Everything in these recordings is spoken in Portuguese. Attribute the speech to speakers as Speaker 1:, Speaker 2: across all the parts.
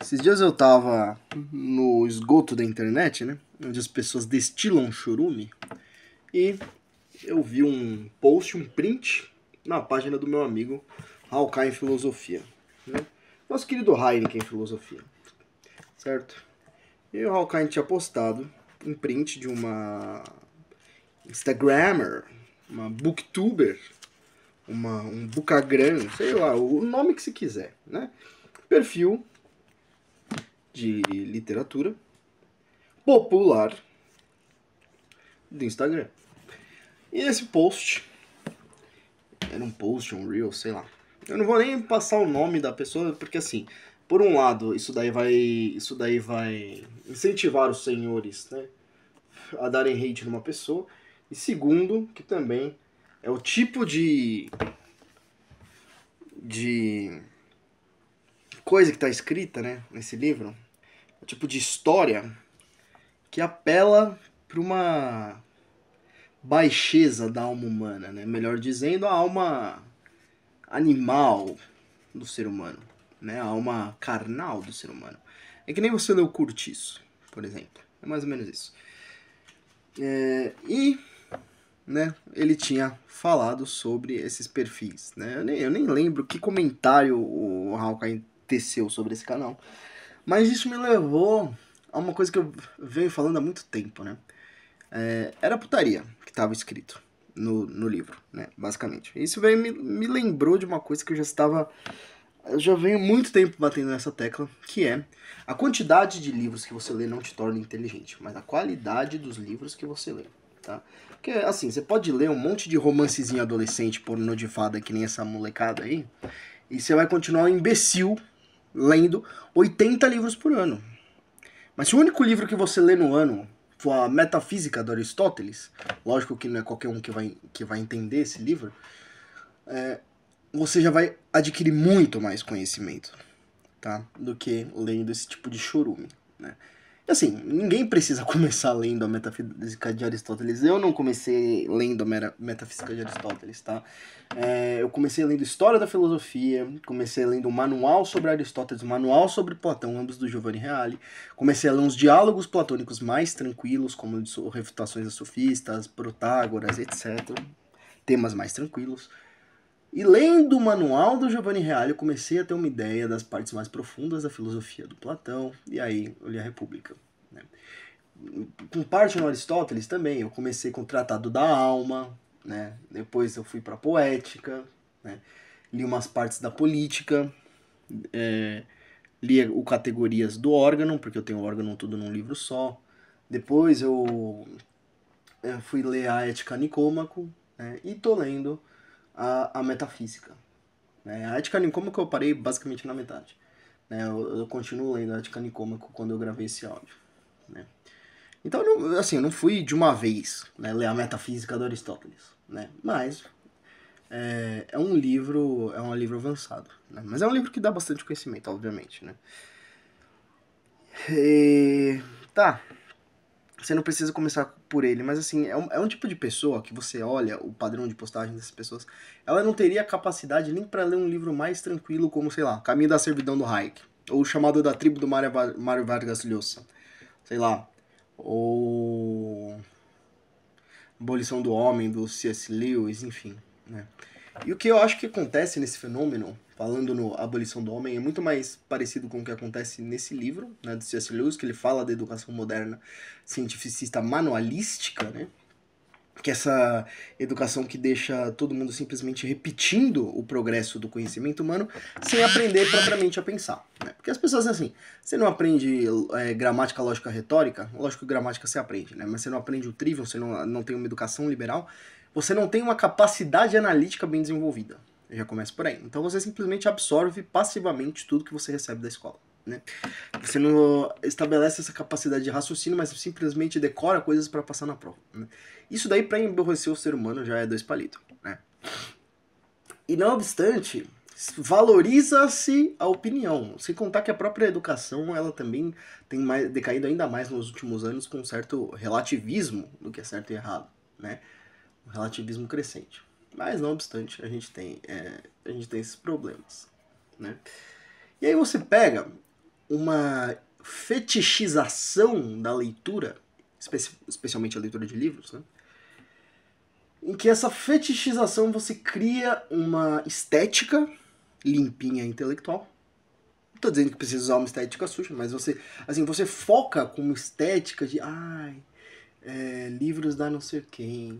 Speaker 1: Esses dias eu tava no esgoto da internet, né? Onde as pessoas destilam chorume. E eu vi um post, um print, na página do meu amigo Hawkai em Filosofia. Né? Nosso querido Heineken em Filosofia. Certo? E o Hawkai tinha postado um print de uma Instagrammer, uma booktuber, uma, um bucagram, sei lá, o nome que se quiser, né? Perfil de literatura popular do Instagram. E esse post era um post, um reel, sei lá. Eu não vou nem passar o nome da pessoa, porque assim, por um lado, isso daí vai, isso daí vai incentivar os senhores, né, a darem hate numa pessoa. E segundo, que também é o tipo de de coisa que está escrita, né, nesse livro, o tipo de história que apela para uma baixeza da alma humana, né? Melhor dizendo, a alma animal do ser humano, né? A alma carnal do ser humano. É que nem você leu Curtiço, por exemplo. É mais ou menos isso. É, e, né, ele tinha falado sobre esses perfis, né? Eu nem, eu nem lembro que comentário o Hawkeye teceu sobre esse canal. Mas isso me levou a uma coisa que eu venho falando há muito tempo, né? É, era putaria que estava escrito no, no livro, né? Basicamente. Isso veio, me, me lembrou de uma coisa que eu já estava. Eu já venho muito tempo batendo nessa tecla, que é a quantidade de livros que você lê não te torna inteligente, mas a qualidade dos livros que você lê, tá? Porque, assim, você pode ler um monte de romancezinho adolescente porno de fada que nem essa molecada aí, e você vai continuar um imbecil lendo 80 livros por ano. Mas se o único livro que você lê no ano for a Metafísica do Aristóteles, lógico que não é qualquer um que vai, que vai entender esse livro, é, você já vai adquirir muito mais conhecimento, tá? Do que lendo esse tipo de chorume, né? Assim, ninguém precisa começar lendo a Metafísica de Aristóteles. Eu não comecei lendo a Metafísica de Aristóteles, tá? É, eu comecei lendo História da Filosofia, comecei lendo o Manual sobre Aristóteles, o Manual sobre Platão, ambos do Giovanni Reale. Comecei a ler uns diálogos platônicos mais tranquilos, como Refutações a Sofistas, Protágoras, etc. Temas mais tranquilos. E lendo o manual do Giovanni Reale, eu comecei a ter uma ideia das partes mais profundas da filosofia do Platão, e aí eu li a República. Né? Com parte no Aristóteles também, eu comecei com o Tratado da Alma, né? depois eu fui para a Poética, né? li umas partes da Política, é, li o Categorias do Órgão, porque eu tenho o órgão tudo num livro só. Depois eu, eu fui ler a Ética Nicômaco, né? e tô lendo a, a metafísica. Né? A ética nicômaco eu parei basicamente na metade. Né? Eu, eu continuo lendo a ética nicômaco quando eu gravei esse áudio. Né? Então, não, assim, eu não fui de uma vez né, ler a metafísica do Aristóteles. Né? Mas é, é um livro é um livro avançado. Né? Mas é um livro que dá bastante conhecimento, obviamente. Né? E, tá, você não precisa começar por ele, mas assim, é um, é um tipo de pessoa que você olha o padrão de postagem dessas pessoas, ela não teria capacidade nem para ler um livro mais tranquilo como, sei lá, Caminho da Servidão do Hayek, ou Chamado da Tribo do Mário Vargas Llosa, sei lá, ou Abolição do Homem, do C.S. Lewis, enfim, né. E o que eu acho que acontece nesse fenômeno falando no Abolição do Homem, é muito mais parecido com o que acontece nesse livro, né, do C.S. Lewis, que ele fala da educação moderna cientificista manualística, né? Que é essa educação que deixa todo mundo simplesmente repetindo o progresso do conhecimento humano sem aprender propriamente a pensar. Né? Porque as pessoas, assim, você não aprende é, gramática, lógica, retórica, lógico que gramática você aprende, né? Mas você não aprende o trivial, você não, não tem uma educação liberal, você não tem uma capacidade analítica bem desenvolvida. Já começa por aí. Então você simplesmente absorve passivamente tudo que você recebe da escola. Né? Você não estabelece essa capacidade de raciocínio, mas simplesmente decora coisas para passar na prova. Né? Isso daí, para emborrecer o ser humano, já é dois palitos. Né? E não obstante, valoriza-se a opinião. Sem contar que a própria educação ela também tem mais, decaído ainda mais nos últimos anos com um certo relativismo do que é certo e errado. Né? Relativismo crescente. Mas não obstante, a gente tem, é, a gente tem esses problemas, né? E aí você pega uma fetichização da leitura, espe especialmente a leitura de livros, né? em que essa fetichização você cria uma estética limpinha intelectual. Não tô dizendo que precisa usar uma estética suja, mas você, assim, você foca como estética de, ai, é, livros da não sei quem,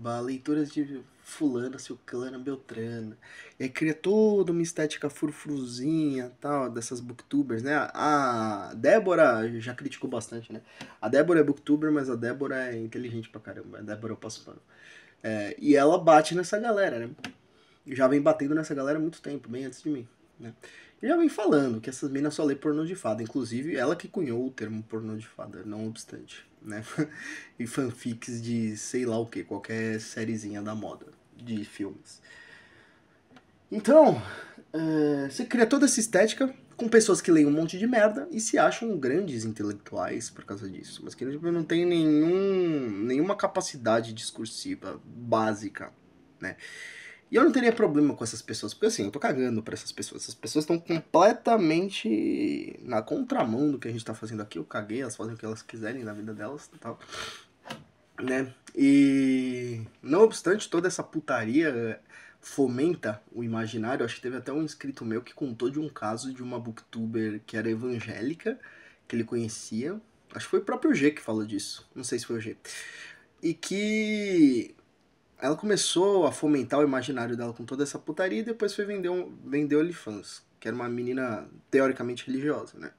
Speaker 1: blá, leituras de fulana, silcana, beltrana. E aí cria toda uma estética frufruzinha tal, dessas booktubers, né? A Débora já criticou bastante, né? A Débora é booktuber, mas a Débora é inteligente pra caramba. A Débora eu passo pano. É, e ela bate nessa galera, né? Já vem batendo nessa galera há muito tempo, bem antes de mim, né? Já vem falando que essas minas só lê pornô de fada. Inclusive, ela que cunhou o termo pornô de fada, não obstante, né? e fanfics de sei lá o que, qualquer sériezinha da moda de filmes. Então, é, você cria toda essa estética com pessoas que leem um monte de merda e se acham grandes intelectuais por causa disso, mas que tipo, não tem nenhum, nenhuma capacidade discursiva básica, né? E eu não teria problema com essas pessoas, porque assim, eu tô cagando pra essas pessoas. Essas pessoas estão completamente na contramão do que a gente tá fazendo aqui. Eu caguei, elas fazem o que elas quiserem na vida delas e tal. Né? E não obstante toda essa putaria fomenta o imaginário. Acho que teve até um inscrito meu que contou de um caso de uma booktuber que era evangélica, que ele conhecia. Acho que foi o próprio G que falou disso. Não sei se foi o G. E que ela começou a fomentar o imaginário dela com toda essa putaria e depois foi vender, um, vender OnlyFans, que era uma menina teoricamente religiosa, né?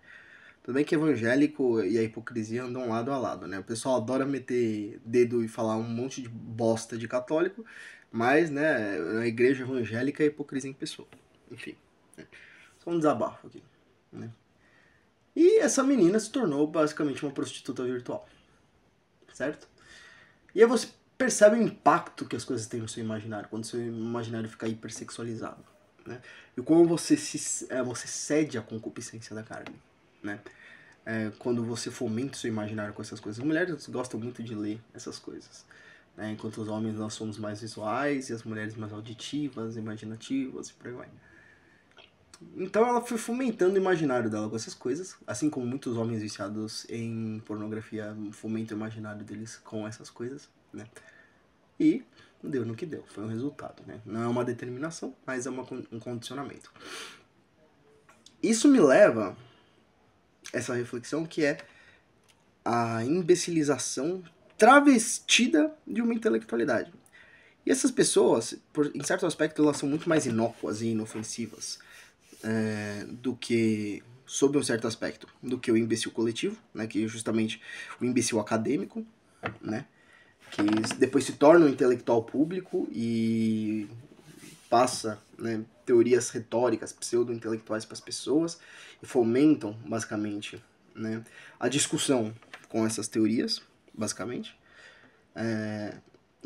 Speaker 1: Tudo bem que evangélico e a hipocrisia andam lado a lado, né? O pessoal adora meter dedo e falar um monte de bosta de católico, mas, né, a igreja evangélica é hipocrisia em pessoa. Enfim, né? só um desabafo aqui, né? E essa menina se tornou basicamente uma prostituta virtual, certo? E aí você percebe o impacto que as coisas têm no seu imaginário, quando seu imaginário fica hipersexualizado, né? E como você, se, é, você cede à concupiscência da carne, né? É, quando você fomenta o seu imaginário com essas coisas. As mulheres gostam muito de ler essas coisas. Né? Enquanto os homens nós somos mais visuais e as mulheres mais auditivas, imaginativas e por aí vai. Então ela foi fomentando o imaginário dela com essas coisas, assim como muitos homens viciados em pornografia fomentam o imaginário deles com essas coisas, né? E deu no que deu, foi um resultado, né? Não é uma determinação, mas é uma, um condicionamento. Isso me leva essa reflexão que é a imbecilização travestida de uma intelectualidade. E essas pessoas, por, em certo aspecto, elas são muito mais inócuas e inofensivas é, do que, sob um certo aspecto, do que o imbecil coletivo, né, que é justamente o imbecil acadêmico, né, que depois se torna um intelectual público e passa né, teorias retóricas pseudo-intelectuais para as pessoas e fomentam, basicamente, né, a discussão com essas teorias basicamente. É,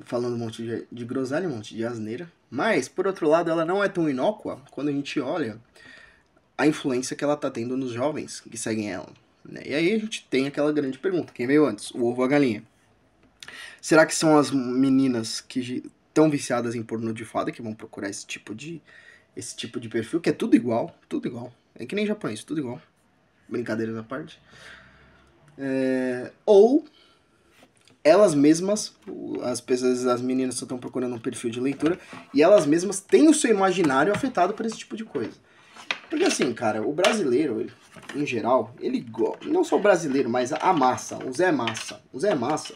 Speaker 1: falando um monte de, de groselha, um monte de asneira. Mas, por outro lado, ela não é tão inócua quando a gente olha a influência que ela está tendo nos jovens que seguem ela. Né? E aí a gente tem aquela grande pergunta: quem veio antes, o ovo ou a galinha? Será que são as meninas que estão viciadas em porno de fada que vão procurar esse tipo de esse tipo de perfil, que é tudo igual, tudo igual. É que nem japonês, tudo igual. Brincadeiras à parte. É, ou elas mesmas, as pessoas, as meninas estão procurando um perfil de leitura, e elas mesmas têm o seu imaginário afetado por esse tipo de coisa. Porque assim, cara, o brasileiro, em geral, ele não só o brasileiro, mas a massa, o Zé Massa, o Zé Massa,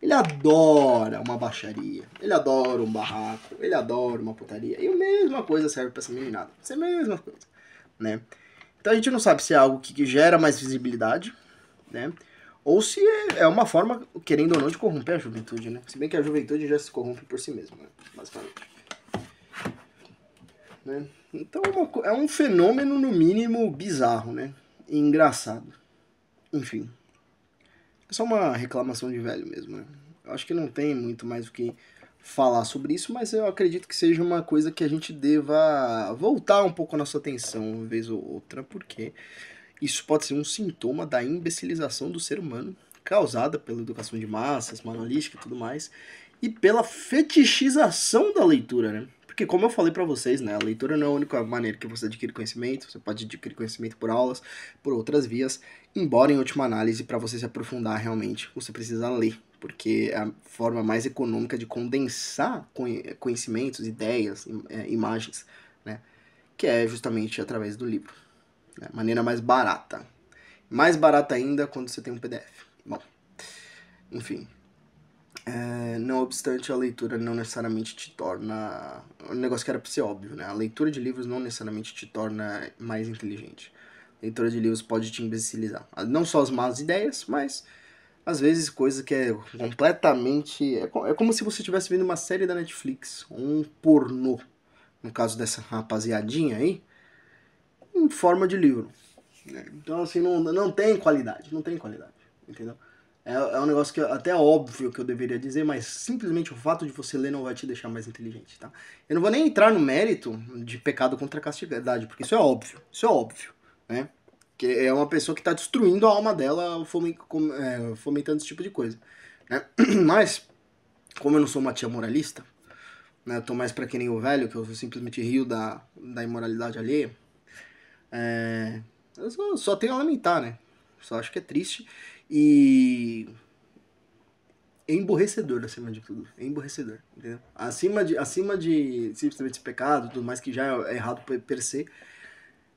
Speaker 1: ele adora uma baixaria, ele adora um barraco, ele adora uma putaria. E a mesma coisa serve para essa meninada. Isso é a mesma coisa, né? Então a gente não sabe se é algo que gera mais visibilidade, né? Ou se é uma forma, querendo ou não, de corromper a juventude, né? Se bem que a juventude já se corrompe por si mesma, né? basicamente. Né? Então é, é um fenômeno, no mínimo, bizarro, né? E engraçado. Enfim. É só uma reclamação de velho mesmo, né? Eu acho que não tem muito mais o que falar sobre isso, mas eu acredito que seja uma coisa que a gente deva voltar um pouco a nossa atenção, uma vez ou outra, porque isso pode ser um sintoma da imbecilização do ser humano, causada pela educação de massas, manualística e tudo mais, e pela fetichização da leitura, né? Porque como eu falei para vocês, né, a leitura não é a única maneira que você adquire conhecimento, você pode adquirir conhecimento por aulas, por outras vias, embora em última análise, para você se aprofundar realmente, você precisa ler, porque é a forma mais econômica de condensar conhecimentos, ideias, é, imagens, né, que é justamente através do livro. Né, maneira mais barata. Mais barata ainda quando você tem um PDF. Bom, enfim, é, não obstante, a leitura não necessariamente te torna. Um negócio que era pra ser óbvio, né? A leitura de livros não necessariamente te torna mais inteligente. A leitura de livros pode te imbecilizar. Não só as más ideias, mas às vezes coisa que é completamente. É, é como se você estivesse vendo uma série da Netflix, um pornô, no caso dessa rapaziadinha aí, em forma de livro. Então, assim, não, não tem qualidade, não tem qualidade, entendeu? É, é um negócio que é até óbvio que eu deveria dizer, mas simplesmente o fato de você ler não vai te deixar mais inteligente, tá? Eu não vou nem entrar no mérito de pecado contra a castidade, porque isso é óbvio, isso é óbvio, né? Que é uma pessoa que está destruindo a alma dela é, fomentando esse tipo de coisa, né? Mas, como eu não sou uma tia moralista, né? Eu tô mais pra que nem o velho, que eu simplesmente rio da, da imoralidade alheia, é, eu só, só tenho a lamentar, né? Só acho que é triste. E é emborrecedor acima de tudo. É emborrecedor, entendeu? Acima de, acima de simplesmente esse pecado, tudo mais que já é errado per se,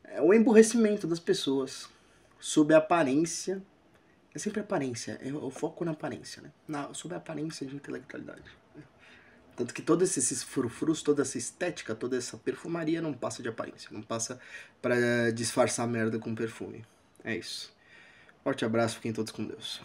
Speaker 1: é o emborrecimento das pessoas sob a aparência. É sempre aparência, é o foco na aparência, né? Na, sob a aparência de intelectualidade. Tanto que todos esses frufrus, toda essa estética, toda essa perfumaria não passa de aparência, não passa para disfarçar merda com perfume. É isso. Forte abraço, fiquem todos com Deus.